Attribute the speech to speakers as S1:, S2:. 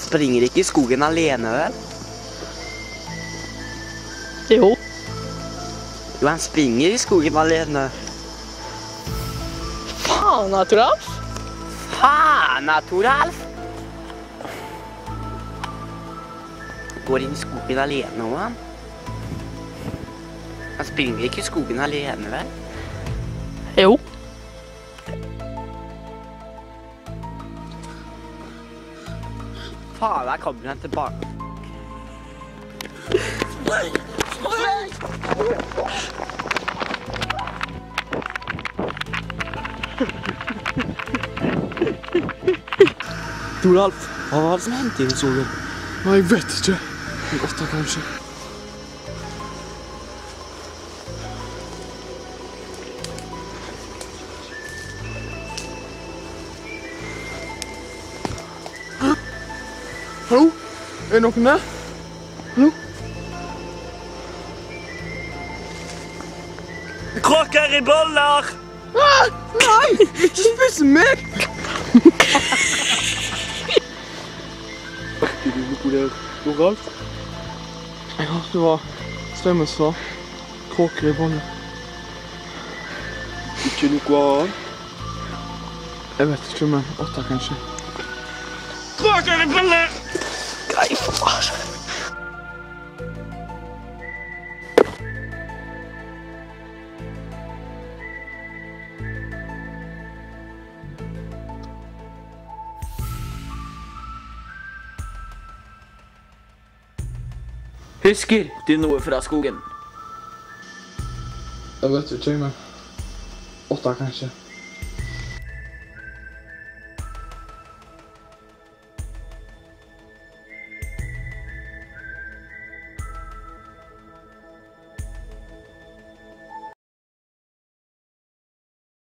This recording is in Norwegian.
S1: Springer ikke i skogen alene, vel?
S2: Jo.
S1: Jo, han springer i skogen alene.
S2: Faen, Toralf.
S1: Faen Toralf! Går inn i skogen alene òg, han. Han springer ikke i skogen alene, vel? Faen, der kommer han tilbake. Toralf, hva var det som hendte i solen?
S3: Nei, jeg vet ikke. Åtte, kanskje. Hallo? Er det noen der? Hallo?
S1: Kråker i boller!
S3: Ah, nei! Ikke spis meg! Hørte du noe der, Toralf? Jeg hørte det var stemmen sa kråker i boller. Ikke noe annet? Jeg vet ikke, men åtte kanskje.
S1: Kråker i boller! Nei, faen.
S4: Husker du noe fra skogen?
S3: Jeg vet ikke, men åtte kanskje.